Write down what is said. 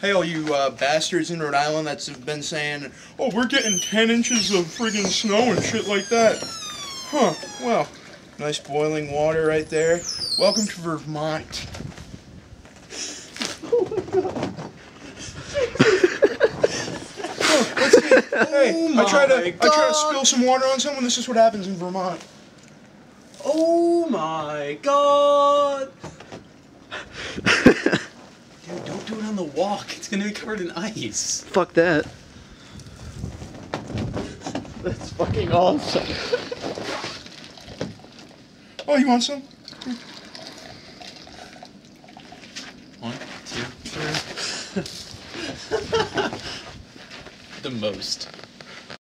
Hey, all you uh, bastards in Rhode Island that's have been saying, oh, we're getting 10 inches of friggin' snow and shit like that. Huh, well, nice boiling water right there. Welcome to Vermont. Oh, let's see. Hey, I try to my I try to spill some water on someone. This is what happens in Vermont. Oh my god! Dude, don't do it on the walk. It's gonna be covered in ice. Fuck that. That's fucking awesome. Oh, you want some? One, two, three. the most.